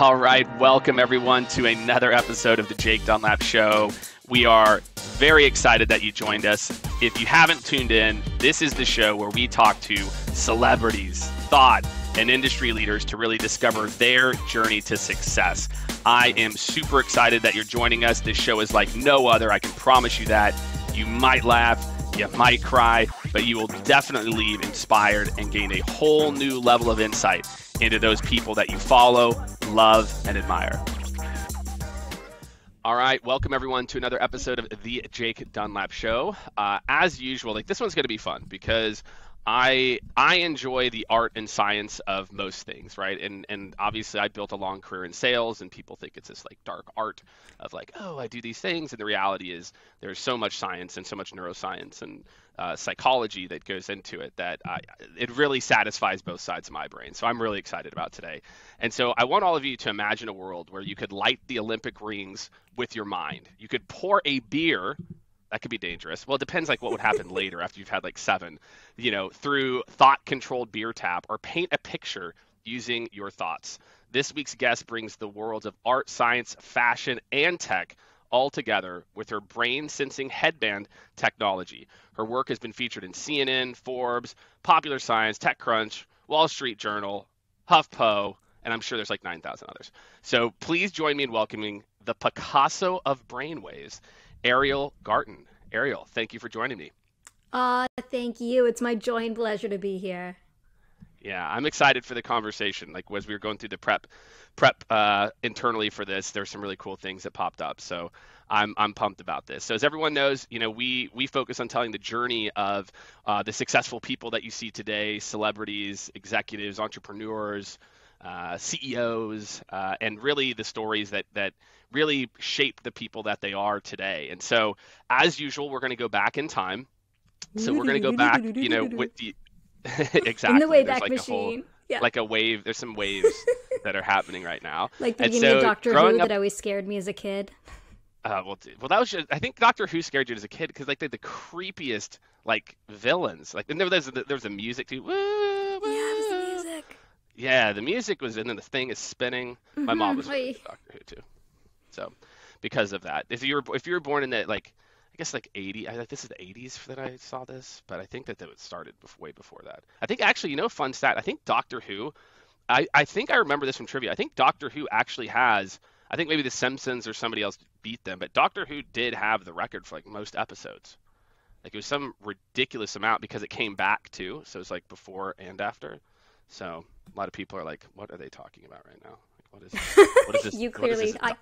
All right, welcome everyone to another episode of the Jake Dunlap Show. We are very excited that you joined us. If you haven't tuned in, this is the show where we talk to celebrities, thought, and industry leaders to really discover their journey to success. I am super excited that you're joining us. This show is like no other. I can promise you that. You might laugh, you might cry, but you will definitely leave inspired and gain a whole new level of insight into those people that you follow, love, and admire. All right, welcome everyone to another episode of the Jake Dunlap Show. Uh, as usual, like this one's going to be fun because I I enjoy the art and science of most things, right? And and obviously I built a long career in sales, and people think it's this like dark art of like, oh, I do these things, and the reality is there's so much science and so much neuroscience and uh, psychology that goes into it that I, it really satisfies both sides of my brain. So I'm really excited about today. And so I want all of you to imagine a world where you could light the Olympic rings with your mind. You could pour a beer that could be dangerous. Well, it depends like what would happen later after you've had like seven, you know, through thought controlled beer tap or paint a picture using your thoughts. This week's guest brings the worlds of art, science, fashion, and tech all together with her brain sensing headband technology. Her work has been featured in CNN, Forbes, Popular Science, TechCrunch, Wall Street Journal, HuffPo, and I'm sure there's like 9,000 others. So please join me in welcoming the Picasso of brainwaves, Ariel Garten. Ariel, thank you for joining me. Ah, uh, thank you. It's my joy and pleasure to be here. Yeah, I'm excited for the conversation. Like as we were going through the prep prep uh, internally for this, there's some really cool things that popped up. So I'm I'm pumped about this. So as everyone knows, you know we we focus on telling the journey of uh, the successful people that you see today, celebrities, executives, entrepreneurs, uh, CEOs, uh, and really the stories that that really shape the people that they are today. And so, as usual, we're going to go back in time. So we're going to go back, you know, with the exactly in the Wayback like Machine. Whole, yeah. Like a wave. There's some waves that are happening right now. Like the beginning so, of Doctor Who up, that always scared me as a kid. Uh, well, well, that was just. I think Doctor Who scared you as a kid because like they're the creepiest like villains. Like and there was there was a music too. Woo, woo. Yeah, the music. Yeah, the music was, and then the thing is spinning. Mm-hmm. My mom was mm-hmm. Doctor Who too. So, because of that, if you were if you were born in the like, I guess like 80, I, this is the 80s that I saw this, but I think that it started before, way before that. I think actually, you know, fun stat. I think Doctor Who. I, I think I remember this from trivia. I think Doctor Who actually has. I think maybe The Simpsons or somebody else beat them, but Doctor Who did have the record for like most episodes. Like it was some ridiculous amount because it came back too. So it's like before and after. So a lot of people are like, "What are they talking about right now? Like, what is what is this? you clearly, I,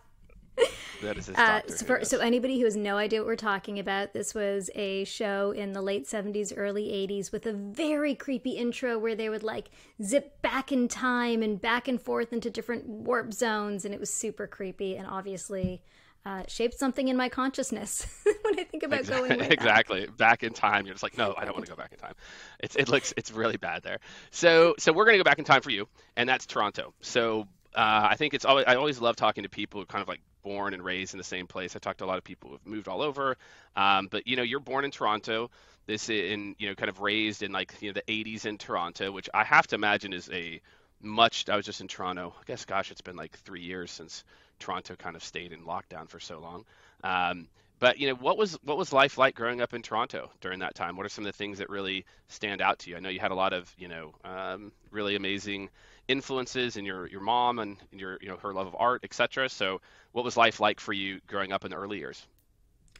that is his uh, so, for, so, anybody who has no idea what we're talking about, this was a show in the late 70s, early 80s with a very creepy intro where they would like zip back in time and back and forth into different warp zones. And it was super creepy and obviously uh, shaped something in my consciousness when I think about exactly, going exactly back. back in time. You're just like, no, I don't want to go back in time. It's, it looks it's really bad there. So so we're gonna go back in time for you, and that's Toronto. So uh, I think it's always I always love talking to people who kind of like born and raised in the same place. I talked to a lot of people who've moved all over, um, but you know, you're born in Toronto. This in you know, kind of raised in like you know the 80s in Toronto, which I have to imagine is a much. I was just in Toronto. I guess, gosh, it's been like three years since Toronto kind of stayed in lockdown for so long. Um, but you know, what was what was life like growing up in Toronto during that time? What are some of the things that really stand out to you? I know you had a lot of you know um, really amazing influences in your your mom and your you know her love of art, etc. So, what was life like for you growing up in the early years?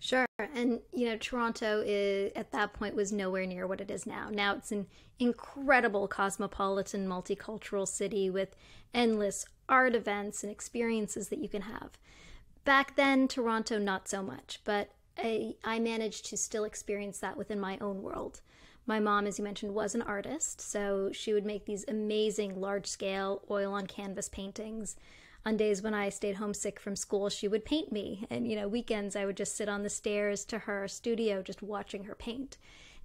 Sure. And, you know, Toronto is, at that point was nowhere near what it is now. Now it's an incredible cosmopolitan, multicultural city with endless art events and experiences that you can have. Back then, Toronto, not so much, but I, I managed to still experience that within my own world. My mom, as you mentioned, was an artist, so she would make these amazing large scale oil on canvas paintings on days when I stayed homesick from school, she would paint me. And, you know, weekends I would just sit on the stairs to her studio just watching her paint.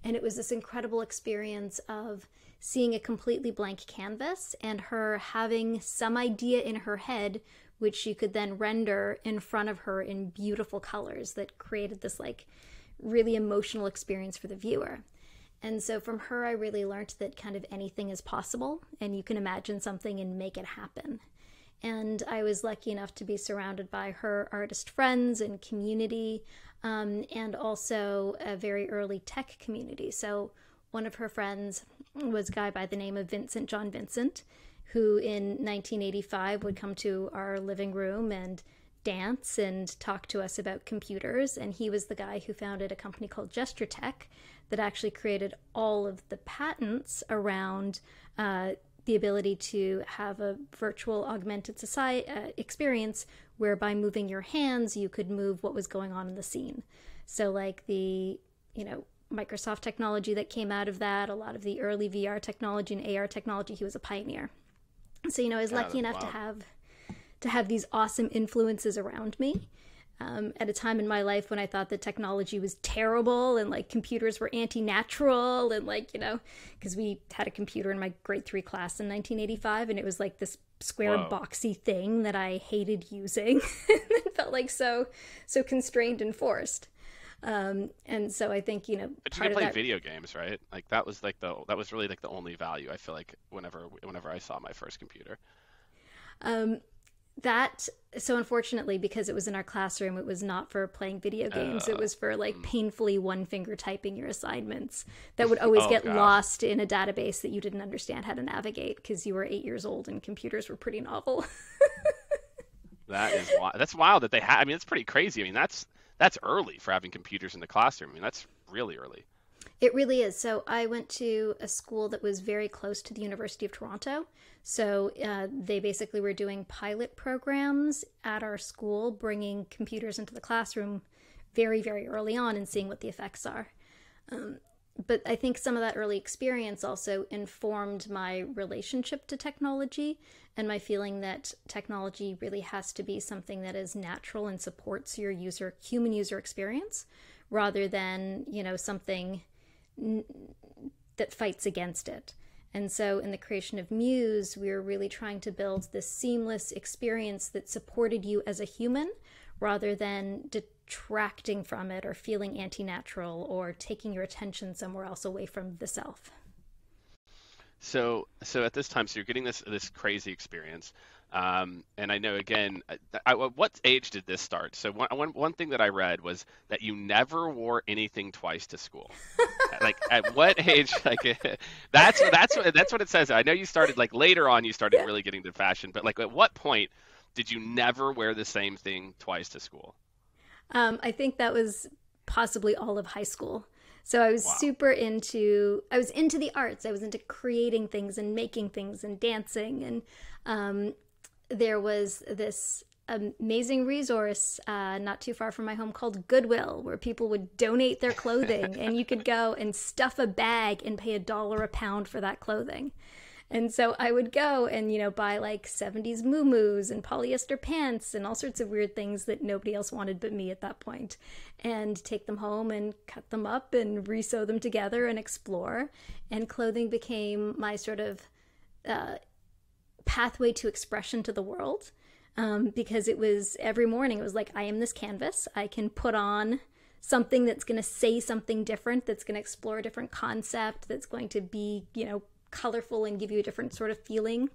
And it was this incredible experience of seeing a completely blank canvas and her having some idea in her head, which she could then render in front of her in beautiful colors that created this like really emotional experience for the viewer. And so from her, I really learned that kind of anything is possible and you can imagine something and make it happen. And I was lucky enough to be surrounded by her artist friends and community, um, and also a very early tech community. So, one of her friends was a guy by the name of Vincent John Vincent, who in 1985 would come to our living room and dance and talk to us about computers. And he was the guy who founded a company called GestureTek that actually created all of the patents around uh, the ability to have a virtual augmented society uh, experience where by moving your hands you could move what was going on in the scene. So like the, you know, Microsoft technology that came out of that, a lot of the early VR technology and AR technology, he was a pioneer. So you know, I was lucky enough to have to have these awesome influences around me. Um, at a time in my life when I thought that technology was terrible and like computers were anti natural, and like, you know, because we had a computer in my grade three class in 1985 and it was like this square boxy thing that I hated using and felt like so, so constrained and forced. Um, and so I think you know. But you could play that... video games, right? Like that was like the that was really like the only value I feel like whenever whenever I saw my first computer. Um, that so unfortunately because it was in our classroom it was not for playing video games. Uh, it was for like painfully one finger typing your assignments that would always oh, get God. lost in a database that you didn't understand how to navigate because you were eight years old and computers were pretty novel. That is wild. that's wild that they have i mean it's pretty crazy. I mean that's that's early for having computers in the classroom. I mean that's really early it really is. So I went to a school that was very close to the University of Toronto. So uh, they basically were doing pilot programs at our school, bringing computers into the classroom very, very early on and seeing what the effects are. Um, but I think some of that early experience also informed my relationship to technology and my feeling that technology really has to be something that is natural and supports your user human user experience rather than, you know, something that fights against it. And so, in the creation of Muse, we were really trying to build this seamless experience that supported you as a human rather than detracting from it or feeling anti natural or taking your attention somewhere else away from the self. So, so at this time, so you're getting this this crazy experience. Um, and I know again, I, I, what age did this start? So one, one, one thing that I read was that you never wore anything twice to school. like at what age? Like that's that's what that's what it says. I know you started like later on. You started yeah. really getting into fashion, but like at what point did you never wear the same thing twice to school? Um, I think that was possibly all of high school. So I was wow. super into I was into the arts. I was into creating things and making things and dancing and um, there was this amazing resource uh, not too far from my home called Goodwill, where people would donate their clothing and you could go and stuff a bag and pay a dollar a pound for that clothing. And so I would go and, you know, buy like 70s moo and polyester pants and all sorts of weird things that nobody else wanted but me at that point, and take them home and cut them up and resew them together and explore. And clothing became my sort of uh, pathway to expression to the world um, because it was every morning it was like i am this canvas. I can put on something that's going to say something different that's going to explore a different concept that's going to be you know colorful and give you a different sort of feeling.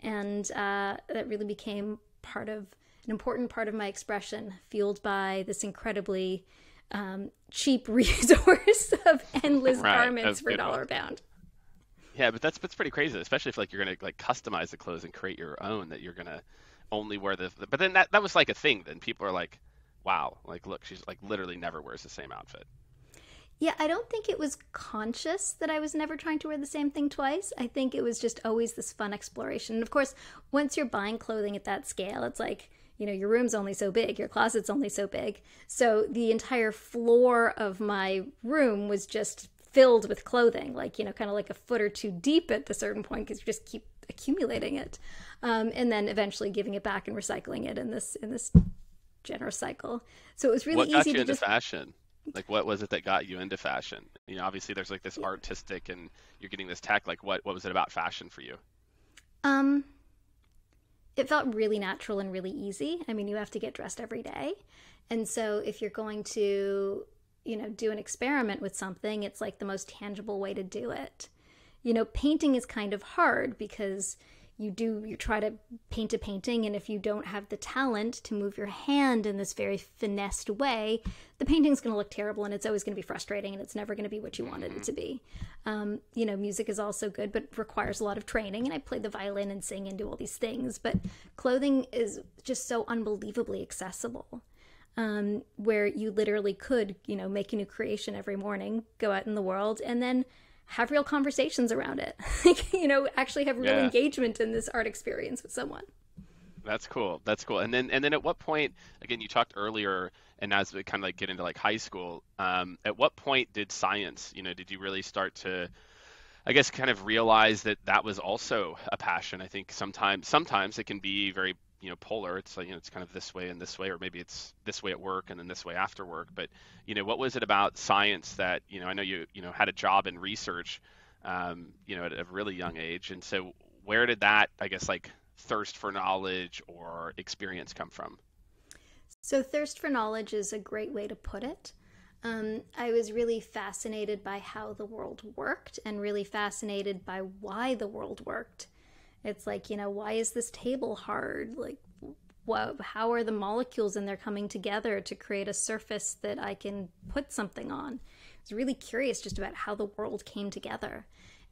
And uh, that really became part of an important part of my expression fueled by this incredibly um, cheap resource of endless right. garments for dollar pound yeah, but that's that's pretty crazy, especially if like you're gonna like customize the clothes and create your own that you're gonna only wear the. But then that that was like a thing. Then people are like, wow, like look, she's like literally never wears the same outfit. Yeah, I don't think it was conscious that I was never trying to wear the same thing twice. I think it was just always this fun exploration. And of course, once you're buying clothing at that scale, it's like, you know, your room's only so big, your closet's only so big. So the entire floor of my room was just filled with clothing, like, you know, kind of like a foot or two deep at a certain point because you just keep accumulating it. Um, and then eventually giving it back and recycling it in this in this generous cycle. So it was really what got easy you to into just... fashion. Like what was it that got you into fashion? You know, obviously there's like this artistic and you're getting this tech. Like what what was it about fashion for you? Um it felt really natural and really easy. I mean, you have to get dressed every day. And so if you're going to you know, do an experiment with something, it's like the most tangible way to do it. You know, painting is kind of hard because you do you try to paint a painting and if you don't have the talent to move your hand in this very finessed way the painting's going to look terrible and it's always going to be frustrating and it's never going to be what you wanted it to be um, you know music is also good but requires a lot of training and i play the violin and sing and do all these things but clothing is just so unbelievably accessible um, where you literally could you know make a new creation every morning go out in the world and then have real conversations around it. Like, you know, actually have real yeah. engagement in this art experience with someone. That's cool. That's cool. And then and then at what point again you talked earlier and as we kind of like get into like high school, um, at what point did science, you know, did you really start to I guess kind of realize that that was also a passion. I think sometimes sometimes it can be very you know polar it's like you know it's kind of this way and this way or maybe it's this way at work and then this way after work. But you know what was it about science that you know i know you you know had a job in research um, you know at a really young age. And so where did that i guess like thirst for knowledge or experience come from? So thirst for knowledge is a great way to put it. Um, I was really fascinated by how the world worked and really fascinated by why the world worked. It's like, you know, why is this table hard? Like, what, how are the molecules in there coming together to create a surface that I can put something on? I was really curious just about how the world came together.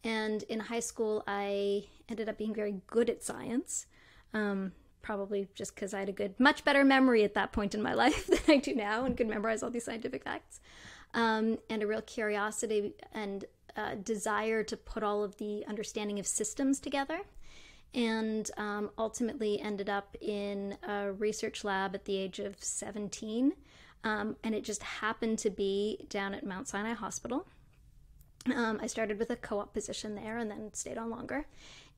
And in high school, I ended up being very good at science. Um, probably just because I had a good, much better memory at that point in my life than I do now and could memorize all these scientific facts. Um, and a real curiosity and uh, desire to put all of the understanding of systems together and um, ultimately ended up in a research lab at the age of 17. Um, and it just happened to be down at Mount Sinai Hospital. Um, I started with a co op position there and then stayed on longer.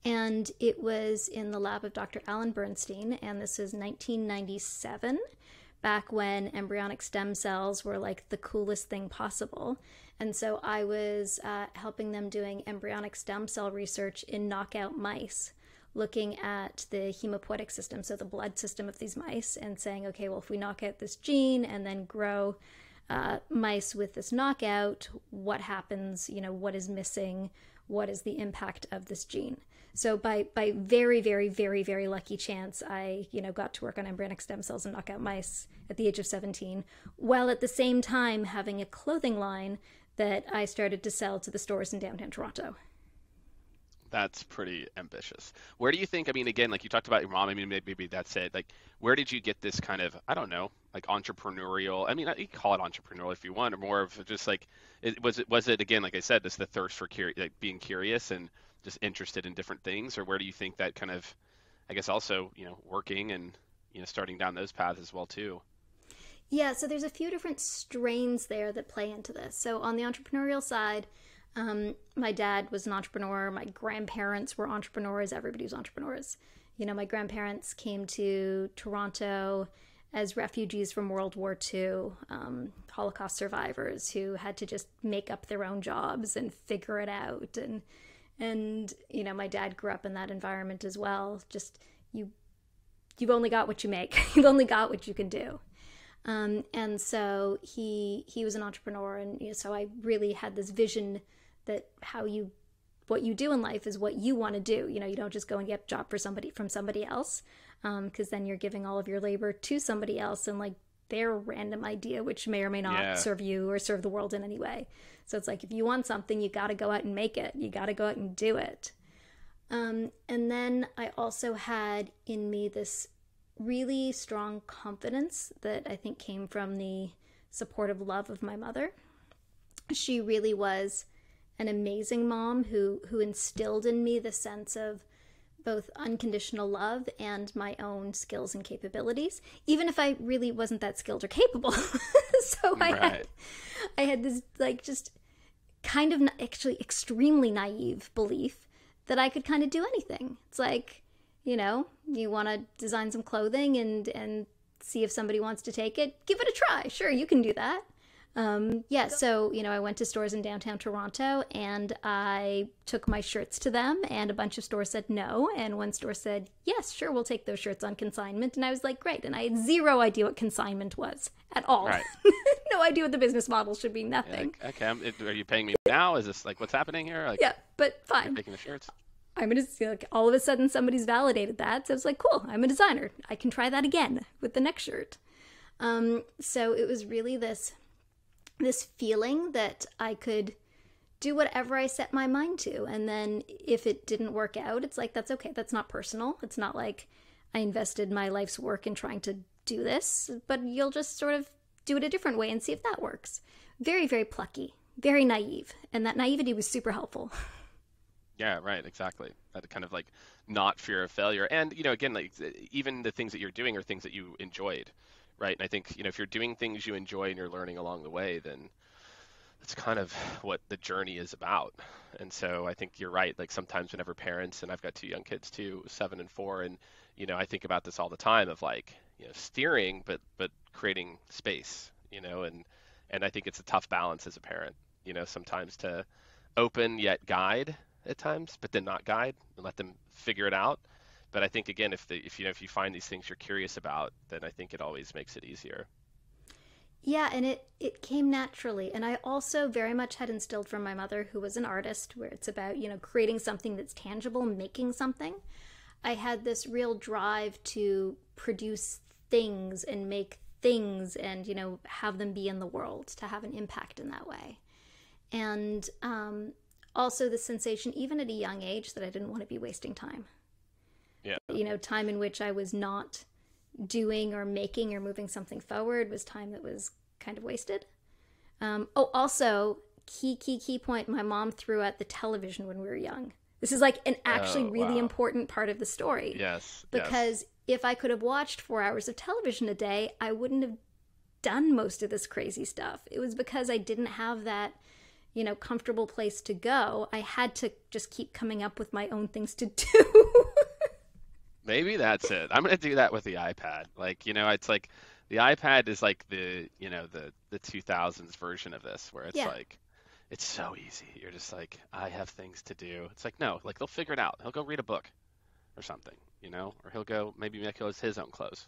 And it was in the lab of Dr. Alan Bernstein, and this was 1997, back when embryonic stem cells were like the coolest thing possible. And so I was uh, helping them doing embryonic stem cell research in knockout mice looking at the hemopoietic system, so the blood system of these mice, and saying, okay, well, if we knock out this gene and then grow uh, mice with this knockout, what happens? You know, what is missing? What is the impact of this gene? So by by very very very very lucky chance, I you know got to work on embryonic stem cells and knockout mice at the age of 17, while at the same time having a clothing line that I started to sell to the stores in downtown Toronto. That's pretty ambitious. Where do you think? I mean, again, like you talked about your mom. I mean, maybe, maybe that's it. Like, where did you get this kind of? I don't know, like entrepreneurial. I mean, you call it entrepreneurial if you want, or more of just like, was it was it again? Like I said, this the thirst for curi- like being curious and just interested in different things, or where do you think that kind of? I guess also, you know, working and you know starting down those paths as well too. Yeah, so there's a few different strains there that play into this. So on the entrepreneurial side um, my dad was an entrepreneur. My grandparents were entrepreneurs. Everybody was entrepreneurs. You know, my grandparents came to Toronto as refugees from World War II, um, Holocaust survivors who had to just make up their own jobs and figure it out. And and you know, my dad grew up in that environment as well. Just you, you've only got what you make. you've only got what you can do. Um, and so he he was an entrepreneur, and you know, so I really had this vision that how you what you do in life is what you want to do. You know, you don't just go and get a job for somebody from somebody else, because um, then you're giving all of your labor to somebody else and like their random idea, which may or may not yeah. serve you or serve the world in any way. So it's like if you want something, you got to go out and make it. You got to go out and do it. Um, and then I also had in me this really strong confidence that I think came from the supportive love of my mother. She really was an amazing mom who who instilled in me the sense of both unconditional love and my own skills and capabilities, even if I really wasn't that skilled or capable. so right. I had I had this like just kind of actually extremely naive belief that I could kind of do anything. It's like, you know, you want to design some clothing and and see if somebody wants to take it, give it a try. Sure, you can do that. Um, yeah, so, you know, I went to stores in downtown Toronto and I took my shirts to them, and a bunch of stores said no. And one store said, yes, sure, we'll take those shirts on consignment. And I was like, great. And I had zero idea what consignment was at all. Right. no idea what the business model should be, nothing. Like, okay, are you paying me now? Is this like what's happening here? Like, yeah, but fine. I'm taking the shirts. I'm gonna see like all of a sudden somebody's validated that. So I was like, cool, I'm a designer. I can try that again with the next shirt. Um, so it was really this this feeling that I could do whatever I set my mind to. And then if it didn't work out, it's like, that's okay. That's not personal. It's not like I invested my life's work in trying to do this, but you'll just sort of do it a different way and see if that works. Very, very plucky, very naive. And that naivety was super helpful. Yeah, right, exactly. That kind of like not fear of failure. And, you know, again, like even the things that you're doing are things that you enjoyed, right? And I think, you know, if you're doing things you enjoy and you're learning along the way, then that's kind of what the journey is about. And so I think you're right. Like sometimes whenever parents, and I've got two young kids too, seven and four, and you know, I think about this all the time of like, you know, steering, but but creating space, you know, and and I think it's a tough balance as a parent, you know, sometimes to open yet guide at times, but then not guide and let them figure it out. But I think again, if the if you know if you find these things you're curious about, then I think it always makes it easier. Yeah, and it it came naturally. And I also very much had instilled from my mother, who was an artist, where it's about, you know, creating something that's tangible, making something. I had this real drive to produce things and make things and, you know, have them be in the world, to have an impact in that way. And um, also the sensation, even at a young age, that I didn't want to be wasting time. Yeah. You know, time in which I was not doing or making or moving something forward was time that was kind of wasted. Um, oh, also, key, key, key point my mom threw at the television when we were young. This is like an actually oh, really wow. important part of the story. Yes. Because yes. if I could have watched four hours of television a day, I wouldn't have done most of this crazy stuff. It was because I didn't have that, you know, comfortable place to go. I had to just keep coming up with my own things to do. Maybe that's it. I'm gonna do that with the iPad. Like, you know, it's like the iPad is like the, you know, the the 2000s version of this, where it's yeah. like, it's so easy. You're just like, I have things to do. It's like, no, like they'll figure it out. He'll go read a book, or something, you know, or he'll go maybe make his own clothes,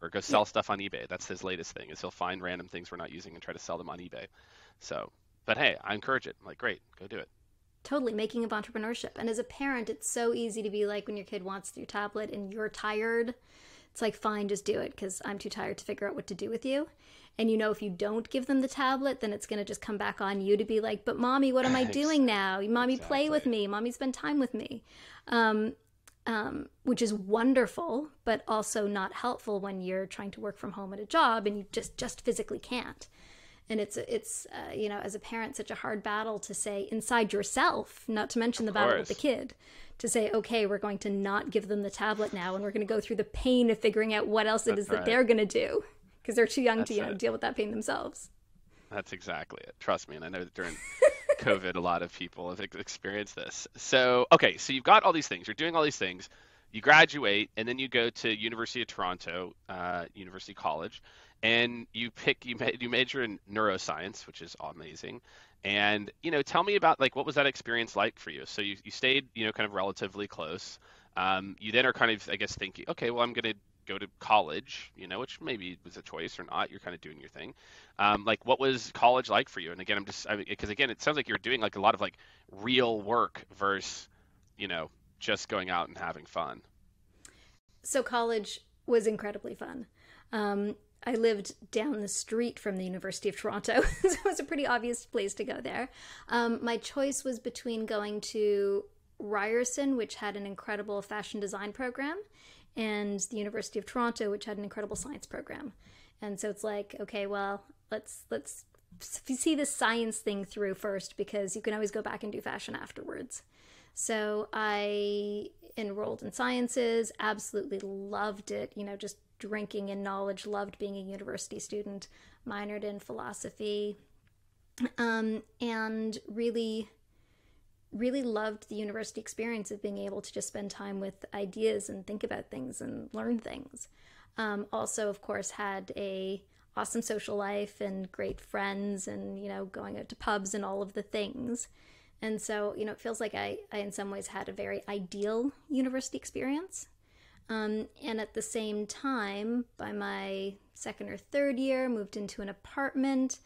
or go sell yeah. stuff on eBay. That's his latest thing. Is he'll find random things we're not using and try to sell them on eBay. So, but hey, I encourage it. I'm like, great, go do it totally making of entrepreneurship. And as a parent, it's so easy to be like when your kid wants your tablet and you're tired, it's like, fine, just do it because I'm too tired to figure out what to do with you. And you know, if you don't give them the tablet, then it's going to just come back on you to be like, but mommy, what am I doing now? Mommy, exactly. play with me. Mommy, spend time with me. Um, um, which is wonderful, but also not helpful when you're trying to work from home at a job and you just just physically can't and it's it's uh, you know as a parent such a hard battle to say inside yourself not to mention the battle with the kid to say okay we're going to not give them the tablet now and we're going to go through the pain of figuring out what else it is right. that they're going to do because they're too young That's to you know deal with that pain themselves That's exactly it. Trust me, and I know that during COVID, a lot of people have experienced this. So, okay, so you've got all these things. You're doing all these things. You graduate, and then you go to University of Toronto, uh, University College, and you pick you you major in neuroscience, which is amazing. And you know, tell me about like what was that experience like for you? So you, you stayed you know kind of relatively close. Um, you then are kind of I guess thinking, okay, well I'm going to go to college, you know, which maybe was a choice or not. You're kind of doing your thing. Um, like, what was college like for you? And again, I'm just because again, it sounds like you're doing like a lot of like real work versus, you know, just going out and having fun. So college was incredibly fun. Um, I lived down the street from the University of Toronto, so it was a pretty obvious place to go there. Um, my choice was between going to Ryerson, which had an incredible fashion design program, and the University of Toronto, which had an incredible science program. And so it's like, okay, well, let's let's see the science thing through first because you can always go back and do fashion afterwards. So I enrolled in sciences, absolutely loved it, you know, just drinking in knowledge, loved being a university student, minored in philosophy, um, and really, really loved the university experience of being able to just spend time with ideas and think about things and learn things. Um, also, of course, had a awesome social life and great friends and you know going out to pubs and all of the things and so you know it feels like I, I in some ways had a very ideal university experience um, and at the same time, by my second or third year, moved into an apartment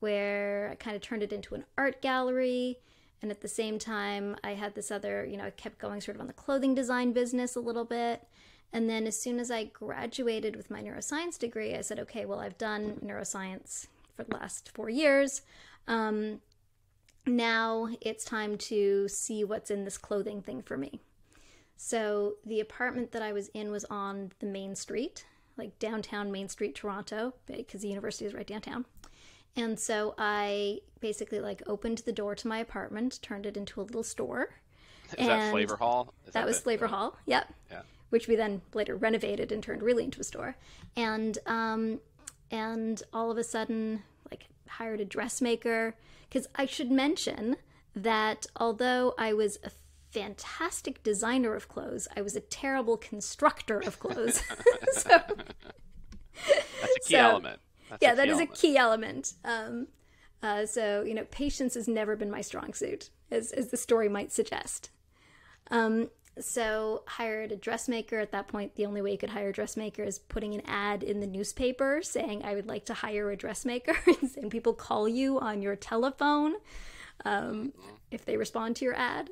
where I kind of turned it into an art gallery. and at the same time, I had this other, you know, I kept going sort of on the clothing design business a little bit. And then as soon as I graduated with my neuroscience degree, I said, okay, well, I've done neuroscience for the last four years. Um, now it's time to see what's in this clothing thing for me. So the apartment that I was in was on the main street, like downtown Main Street, Toronto, because the university is right downtown. And so I basically like opened the door to my apartment, turned it into a little store. Is that Flavor Hall? Is that, that was Flavor Hall. Yep. Yeah. Which we then later renovated and turned really into a store. And um, and all of a sudden, like hired a dressmaker because I should mention that although I was a fantastic designer of clothes, I was a terrible constructor of clothes. so, That's a key so, element. That's yeah, that is element. a key element. Um, uh, so you know, patience has never been my strong suit, as as the story might suggest. Um, so hired a dressmaker. At that point, the only way you could hire a dressmaker is putting an ad in the newspaper saying, "I would like to hire a dressmaker," and people call you on your telephone um, if they respond to your ad.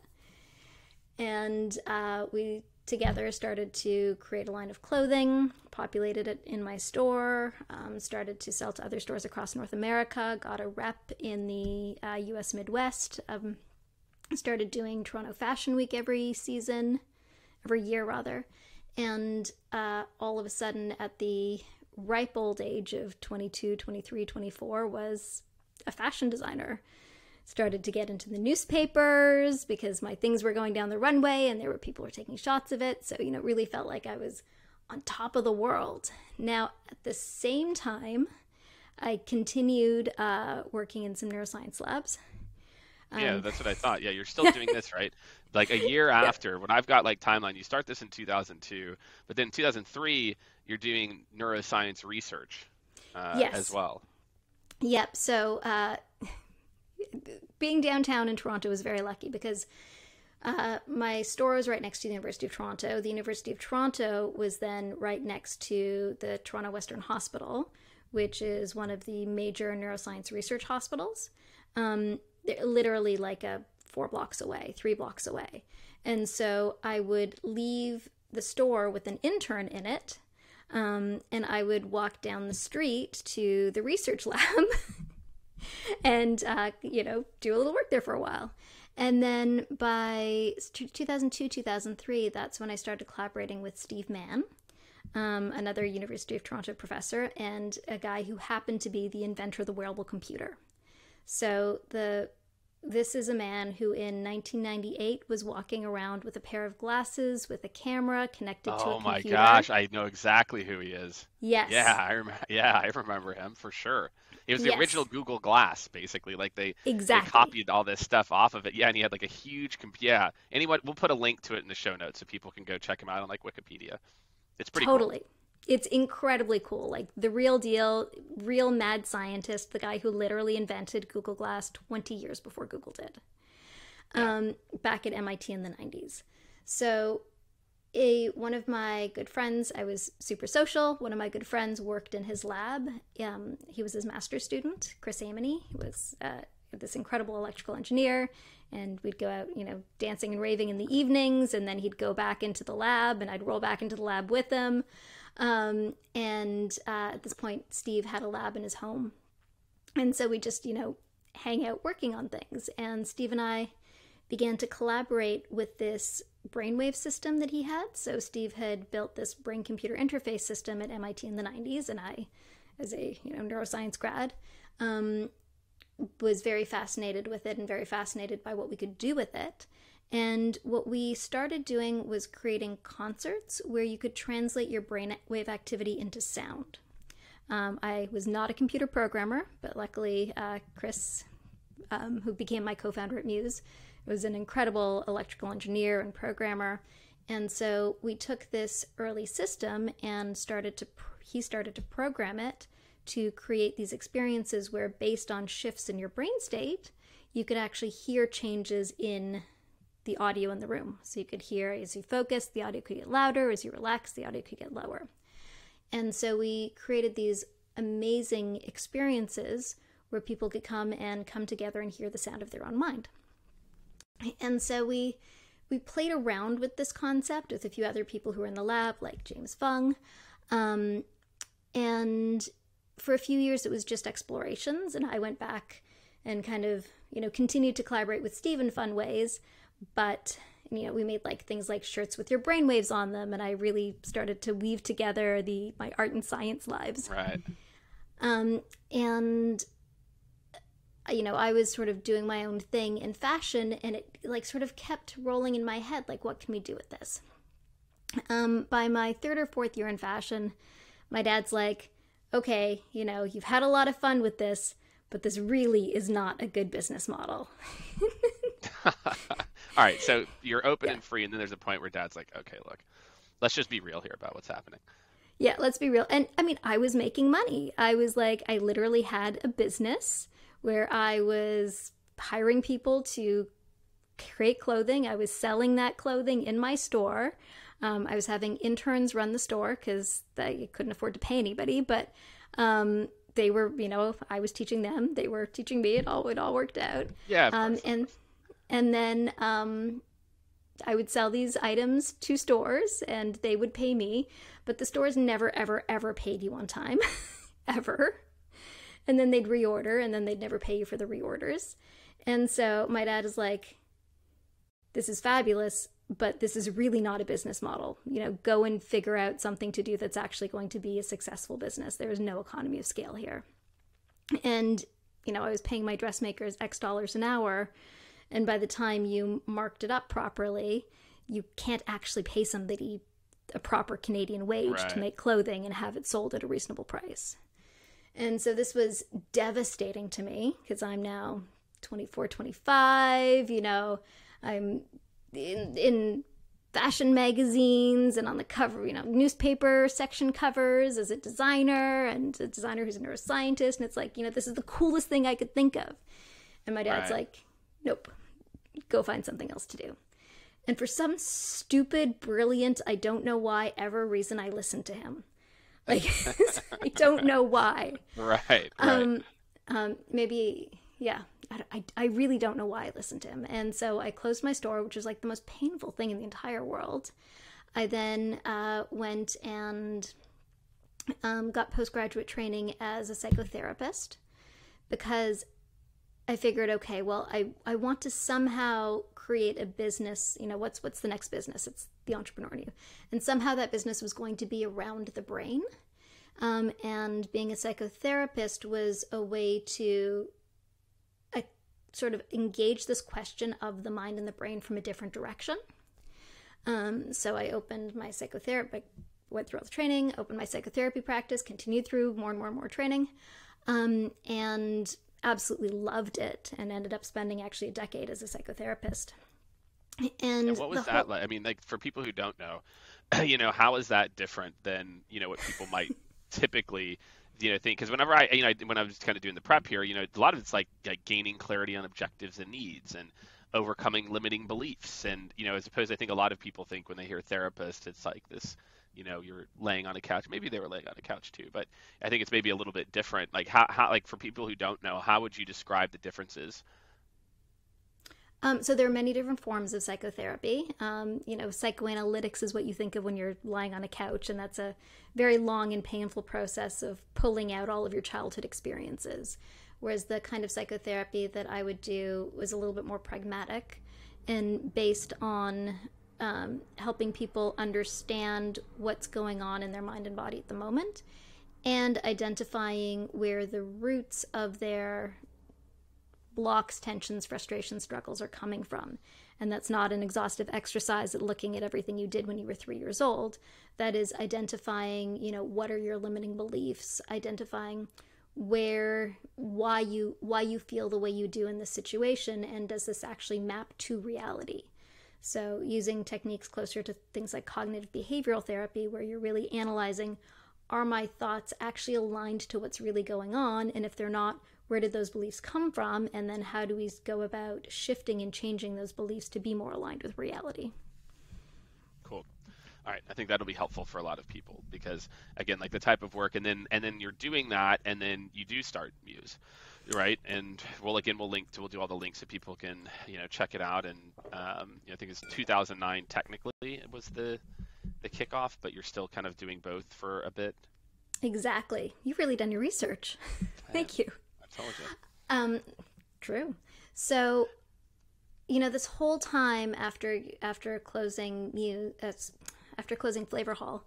And uh, we together started to create a line of clothing, populated it in my store, um, started to sell to other stores across North America, got a rep in the uh, US Midwest, um, started doing Toronto Fashion Week every season, every year rather. And uh, all of a sudden, at the ripe old age of 22, 23, 24, was a fashion designer started to get into the newspapers because my things were going down the runway and there were people were taking shots of it. So, you know, really felt like I was on top of the world. Now, at the same time, I continued uh, working in some neuroscience labs. Um, yeah, that's what I thought. Yeah, you're still doing this, right? Like a year yeah. after, when I've got like timeline, you start this in 2002, but then 2003, you're doing neuroscience research uh, yes. as well. Yep. So uh, being downtown in Toronto was very lucky because uh, my store was right next to the University of Toronto. The University of Toronto was then right next to the Toronto Western Hospital, which is one of the major neuroscience research hospitals. Um, literally like a four blocks away, three blocks away. And so I would leave the store with an intern in it, um, and I would walk down the street to the research lab and uh, you know do a little work there for a while and then by 2002 2003 that's when i started collaborating with steve mann um, another university of toronto professor and a guy who happened to be the inventor of the wearable computer so the this is a man who in 1998 was walking around with a pair of glasses with a camera connected oh to a computer. Oh my gosh, I know exactly who he is. Yes. Yeah, I remember. Yeah, I remember him for sure. It was the yes. original Google Glass, basically. Like they exactly they copied all this stuff off of it. Yeah, and he had like a huge comp- yeah. Anyone, we'll put a link to it in the show notes so people can go check him out on like Wikipedia. It's pretty totally. Cool. It's incredibly cool. Like the real deal, real mad scientist, the guy who literally invented Google Glass 20 years before Google did. Yeah. Um, back at MIT in the 90s. So a one of my good friends i was super social. One of my good friends worked in his lab. Um, he was his master's student chris Aimone he was uh, this incredible electrical engineer. And we'd go out you know dancing and raving in the evenings. And then he'd go back into the lab and i'd roll back into the lab with him. Um, and uh, at this point steve had a lab in his home. And so we just you know hang out working on things. And steve and i began to collaborate with this brainwave system that he had. So Steve had built this brain computer interface system at MIT in the 90s, and I, as a you know neuroscience grad, um, was very fascinated with it and very fascinated by what we could do with it. And what we started doing was creating concerts where you could translate your brainwave activity into sound. Um, I was not a computer programmer, but luckily, uh, Chris, um, who became my co founder at Muse, was an incredible electrical engineer and programmer. And so we took this early system and started to, he started to program it to create these experiences where, based on shifts in your brain state, you could actually hear changes in the audio in the room. So you could hear as you focus, the audio could get louder, as you relax, the audio could get lower. And so we created these amazing experiences where people could come and come together and hear the sound of their own mind. And so we we played around with this concept with a few other people who were in the lab, like James Fung. Um, and for a few years, it was just explorations, and I went back and kind of, you know, continued to collaborate with Steve in fun ways. But, you know, we made like things like shirts with your brainwaves on them, and I really started to weave together the my art and science lives. Right. Um, and you know, I was sort of doing my own thing in fashion, and it like sort of kept rolling in my head, like, what can we do with this? Um, by my third or fourth year in fashion, my dad's like, okay, you know, you've had a lot of fun with this, but this really is not a good business model. All right, so you're open yeah. and free, and then there's a point where dad's like, okay, look, let's just be real here about what's happening. Yeah, let's be real. And I mean, I was making money. I was like, I literally had a business where I was hiring people to create clothing. I was selling that clothing in my store. Um, I was having interns run the store because I couldn't afford to pay anybody, but um, they were, you know, I was teaching them, they were teaching me. It all it all worked out. Yeah. Um, and and then um, I would sell these items to stores, and they would pay me, but the stores never, ever, ever paid you on time, ever and then they'd reorder and then they'd never pay you for the reorders. And so my dad is like, this is fabulous, but this is really not a business model. You know, go and figure out something to do that's actually going to be a successful business. There is no economy of scale here. And, you know, I was paying my dressmakers X dollars an hour. And by the time you marked it up properly, you can't actually pay somebody a proper Canadian wage right. to make clothing and have it sold at a reasonable price. And so this was devastating to me because I'm now 24, 25, you know, I'm in, in fashion magazines and on the cover, you know, newspaper section covers as a designer and a designer who's a neuroscientist. And it's like, you know, this is the coolest thing I could think of. And my dad's right. like, nope, go find something else to do. And for some stupid, brilliant, I don't know why ever reason, I listened to him. Like I don't know why. Right. right. Um, um, maybe yeah. I, I, I really don't know why I listened to him. And so I closed my store, which was like the most painful thing in the entire world. I then uh, went and um, got postgraduate training as a psychotherapist because I figured, okay, well, I, I want to somehow create a business. You know, what's what's the next business? It's the entrepreneur in you, and somehow that business was going to be around the brain. Um, and being a psychotherapist was a way to uh, sort of engage this question of the mind and the brain from a different direction. Um, so I opened my psychotherapy, went through all the training, opened my psychotherapy practice, continued through more and more and more training, um, and absolutely loved it and ended up spending actually a decade as a psychotherapist. And, and what was that whole... like? I mean, like for people who don't know, you know, how is that different than you know what people might typically you know think because whenever I you know when I was kind of doing the prep here, you know, a lot of it's like, like gaining clarity on objectives and needs and overcoming limiting beliefs and you know as opposed I think a lot of people think when they hear therapist it's like this you know you're laying on a couch maybe they were laying on a couch too but i think it's maybe a little bit different like how, how like for people who don't know how would you describe the differences um, so there are many different forms of psychotherapy. Um, you know, psychoanalytics is what you think of when you're lying on a couch, and that's a very long and painful process of pulling out all of your childhood experiences. Whereas the kind of psychotherapy that I would do was a little bit more pragmatic and based on um, helping people understand what's going on in their mind and body at the moment, and identifying where the roots of their blocks, tensions, frustrations, struggles are coming from. And that's not an exhaustive exercise at looking at everything you did when you were three years old. That is identifying, you know, what are your limiting beliefs, identifying where why you why you feel the way you do in this situation and does this actually map to reality so, using techniques closer to things like cognitive behavioral therapy, where you're really analyzing are my thoughts actually aligned to what's really going on? And if they're not, where did those beliefs come from? And then how do we go about shifting and changing those beliefs to be more aligned with reality? Cool. All right, I think that'll be helpful for a lot of people because again, like the type of work, and then and then you're doing that, and then you do start Muse. Right? And we'll again we'll link to we'll do all the links so people can you know check it out. And um, you know, I think it's 2009 technically it was the the kickoff, but you're still kind of doing both for a bit. Exactly. You've really done your research. Thank you. I told you. Um, true. So, you know, this whole time after after closing you uh, after closing Flavor Hall,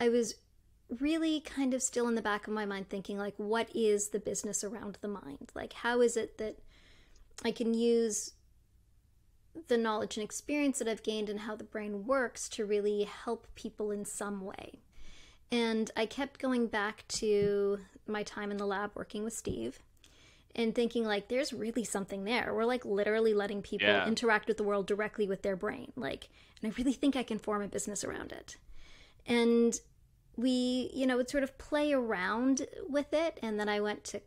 I was really kind of still in the back of my mind thinking like what is the business around the mind? Like how is it that I can use the knowledge and experience that I've gained and how the brain works to really help people in some way. And I kept going back to my time in the lab working with Steve and thinking like there's really something there. We're like literally letting people Yeah. interact with the world directly with their brain. Like and I really think I can form a business around it. And we, you know, would sort of play around with it and then I went to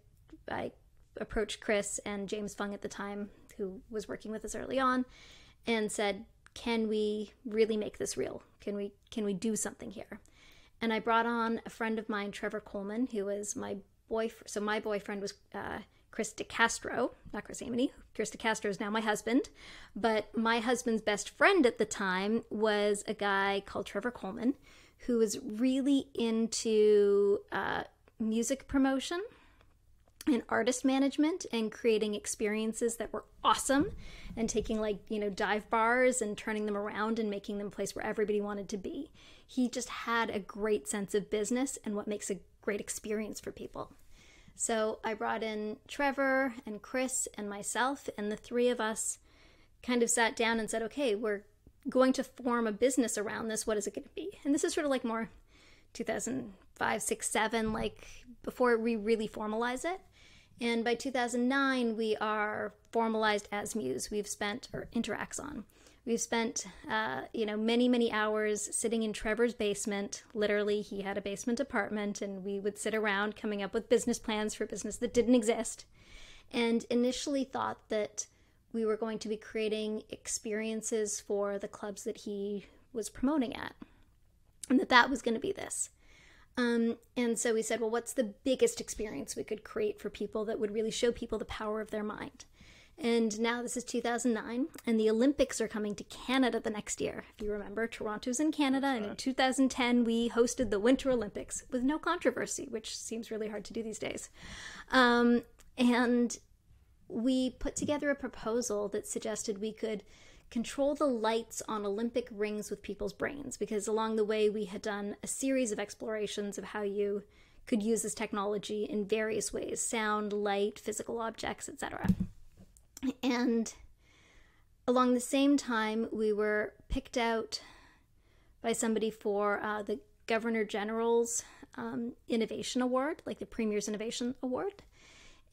I approached Chris and James Fung at the time who was working with us early on and said, "Can we really make this real? Can we can we do something here?" And I brought on a friend of mine, Trevor Coleman, who was my boyfriend. So my boyfriend was uh, Chris DeCastro, not Chris Aimone. Chris DeCastro is now my husband, but my husband's best friend at the time was a guy called Trevor Coleman, who was really into uh, music promotion and artist management and creating experiences that were awesome and taking like you know dive bars and turning them around and making them a place where everybody wanted to be. He just had a great sense of business and what makes a great experience for people. So i brought in trevor and chris and myself and the three of us kind of sat down and said okay we're going to form a business around this what is it going to be and this is sort of like more 2005 6 7 like before we really formalize it and by 2009, we are formalized as Muse. We've spent, or Interaxon, we've spent, uh, you know, many, many hours sitting in Trevor's basement. Literally, he had a basement apartment, and we would sit around coming up with business plans for business that didn't exist. And initially thought that we were going to be creating experiences for the clubs that he was promoting at, and that that was going to be this. Um, and so we said, well, what's the biggest experience we could create for people that would really show people the power of their mind? And now this is 2009, and the Olympics are coming to Canada the next year. If you remember, Toronto's in Canada, and in 2010, we hosted the Winter Olympics with no controversy, which seems really hard to do these days. Um, and we put together a proposal that suggested we could control the lights on Olympic rings with people's brains because along the way we had done a series of explorations of how you could use this technology in various ways sound, light, physical objects, etc. And along the same time, we were picked out by somebody for uh, the Governor General's um, Innovation Award, like the Premier's Innovation Award.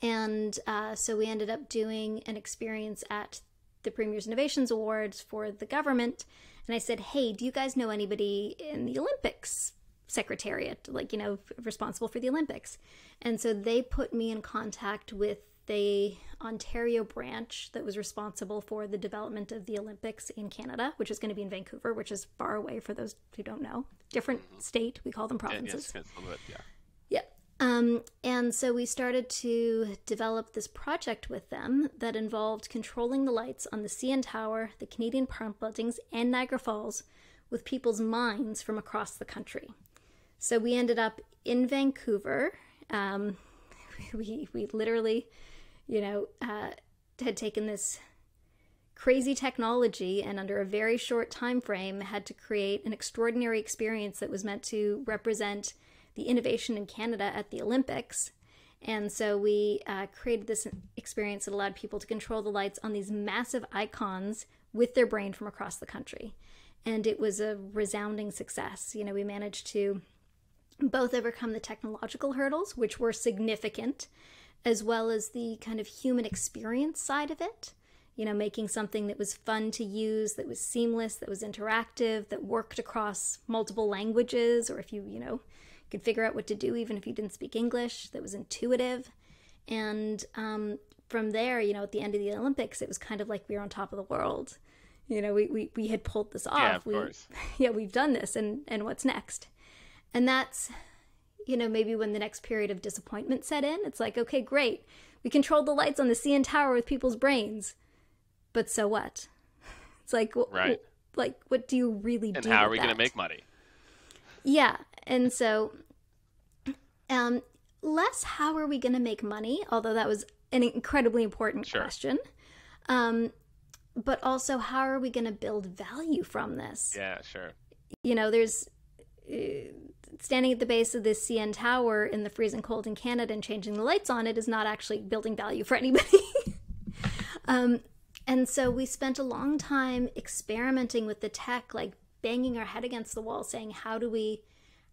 And uh, so we ended up doing an experience at the Premier's Innovations Awards for the government. And I said, hey, do you guys know anybody in the Olympics secretariat, like, you know, responsible for the Olympics? And so they put me in contact with the Ontario branch that was responsible for the development of the Olympics in Canada, which is going to be in Vancouver, which is far away for those who don't know. Different state, we call them Yeah, provinces. yes, little bit, yeah. Um, and so we started to develop this project with them that involved controlling the lights on the CN Tower, the Canadian Park buildings, and Niagara Falls with people's minds from across the country. So we ended up in Vancouver. Um, we, we literally, you know, uh, had taken this crazy technology and under a very short time frame had to create an extraordinary experience that was meant to represent the innovation in Canada at the Olympics. And so we uh, created this experience that allowed people to control the lights on these massive icons with their brain from across the country. And it was a resounding success. You know, we managed to both overcome the technological hurdles, which were significant, as well as the kind of human experience side of it. You know, making something that was fun to use, that was seamless, that was interactive, that worked across multiple languages, or if you, you know, could figure out what to do even if you didn't speak English, that was intuitive. And um, from there, you know, at the end of the Olympics, it was kind of like we were on top of the world. You know, we, we, we had pulled this off. Yeah, of we, course. Yeah, we've done this, and, and what's next? And that's, you know, maybe when the next period of disappointment set in, it's like, okay, great. We controlled the lights on the CN Tower with people's brains. But so what? It's like, right. like, what do you really and do? And how are we going to make money? Yeah. And so, um, less how are we going to make money, although that was an incredibly important sure. question. Um, but also, how are we going to build value from this? Yeah, sure. You know, there's uh, standing at the base of this CN tower in the freezing cold in Canada and changing the lights on it is not actually building value for anybody. um, and so we spent a long time experimenting with the tech, like banging our head against the wall, saying, how do we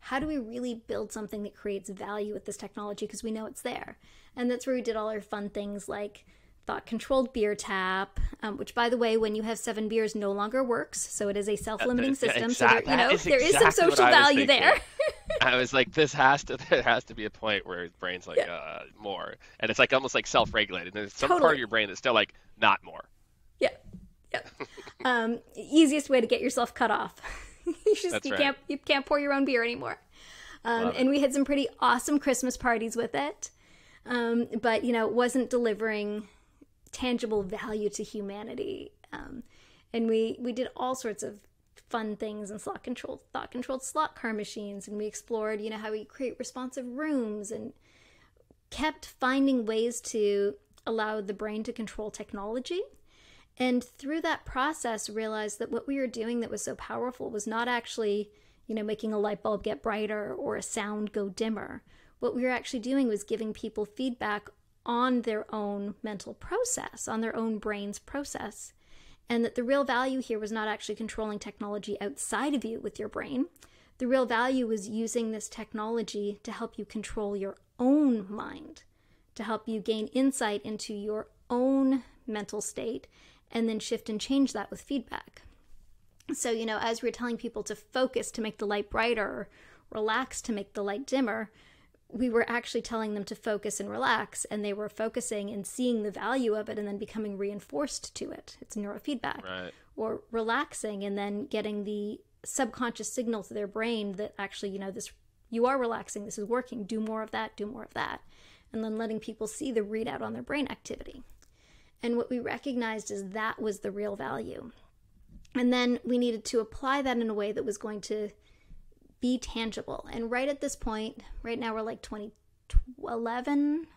how do we really build something that creates value with this technology? Because we know it's there. And that's where we did all our fun things like thought controlled beer tap um, which by the way when you have seven beers no longer works. So it is a self-limiting system. Exact, so there, you know there exactly is some social value there. i was like this has to there has to be a point where his brain's like yeah. uh, more. And it's like almost like self-regulated. There's some totally. part of your brain that's still like not more. Yeah. Yeah. Um, easiest way to get yourself cut off you just That's you right. can't you can't pour your own beer anymore. Um, and we had some pretty awesome Christmas parties with it, um, but you know, it wasn't delivering tangible value to humanity. Um, and we we did all sorts of fun things and slot controlled thought controlled slot car machines, and we explored you know how we create responsive rooms and kept finding ways to allow the brain to control technology and through that process, realized that what we were doing that was so powerful was not actually, you know, making a light bulb get brighter or a sound go dimmer. What we were actually doing was giving people feedback on their own mental process, on their own brain's process. And that the real value here was not actually controlling technology outside of you with your brain. The real value was using this technology to help you control your own mind, to help you gain insight into your own mental state and then shift and change that with feedback. So, you know, as we are telling people to focus to make the light brighter, or relax to make the light dimmer, we were actually telling them to focus and relax, and they were focusing and seeing the value of it and then becoming reinforced to it. It's neurofeedback. Right. Or relaxing and then getting the subconscious signal to their brain that actually, you know, this you are relaxing, this is working, do more of that, do more of that. And then letting people see the readout on their brain activity. And what we recognized is that was the real value. And then we needed to apply that in a way that was going to be tangible. And right at this point, right now we're like 2011,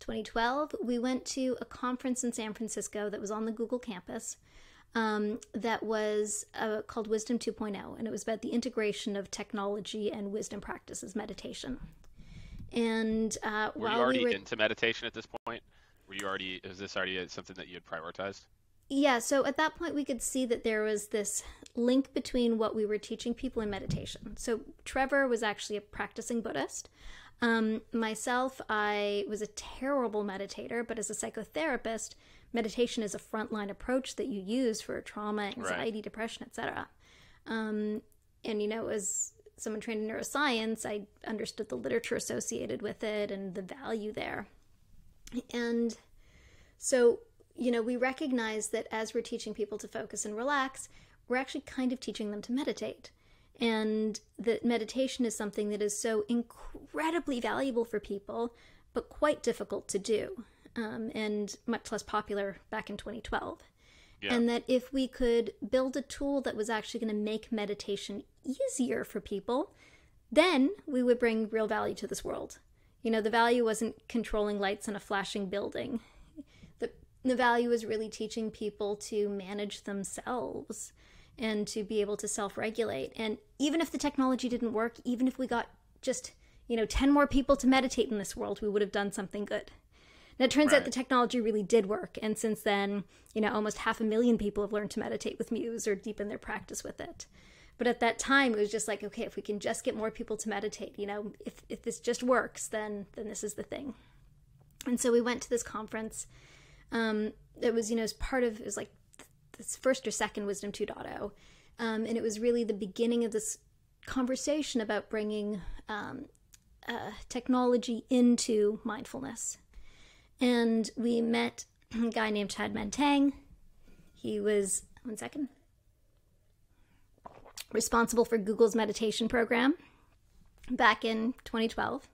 2012, we went to a conference in San Francisco that was on the Google campus um, that was uh, called Wisdom 2.0. And it was about the integration of technology and wisdom practices, meditation. And uh, were while you already we were into meditation at this point? Were you already? Is this already something that you had prioritized? Yeah, so at that point, we could see that there was this link between what we were teaching people in meditation. So, Trevor was actually a practicing Buddhist. Um, myself, I was a terrible meditator, but as a psychotherapist, meditation is a frontline approach that you use for trauma, anxiety, right. depression, etc. Um, and, you know, as someone trained in neuroscience, I understood the literature associated with it and the value there. And so, you know, we recognize that as we're teaching people to focus and relax, we're actually kind of teaching them to meditate. And that meditation is something that is so incredibly valuable for people, but quite difficult to do, um, and much less popular back in 2012. Yeah. And that if we could build a tool that was actually going to make meditation easier for people, then we would bring real value to this world. You know, the value wasn't controlling lights in a flashing building. The, the value was really teaching people to manage themselves and to be able to self regulate. And even if the technology didn't work, even if we got just, you know, 10 more people to meditate in this world, we would have done something good. Now, it turns right. out the technology really did work. And since then, you know, almost half a million people have learned to meditate with Muse or deepen their practice with it. But at that time, it was just like, okay, if we can just get more people to meditate, you know, if, if this just works, then then this is the thing. And so we went to this conference. Um, it was, you know, as part of it was like this first or second Wisdom 2.0, um, and it was really the beginning of this conversation about bringing um, uh, technology into mindfulness. And we met a guy named Chade-Meng Tan. He was one second responsible for Google's meditation program back in 2012,